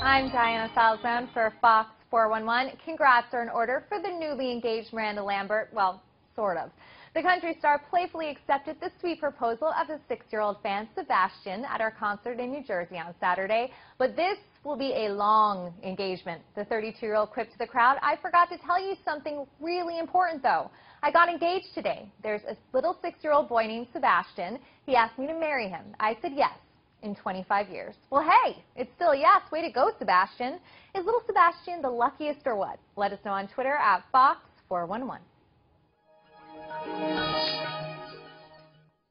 I'm Diana Salzman for Fox 411. Congrats are in order for the newly engaged Miranda Lambert. Well, sort of. The country star playfully accepted the sweet proposal of his six-year-old fan, Sebastian, at our concert in New Jersey on Saturday. But this will be a long engagement. The 32-year-old quipped to the crowd, I forgot to tell you something really important, though. I got engaged today. There's a little six-year-old boy named Sebastian. He asked me to marry him. I said yes in 25 years. Well, hey, it's still yes. Way to go, Sebastian. Is little Sebastian the luckiest or what? Let us know on Twitter at Fox411.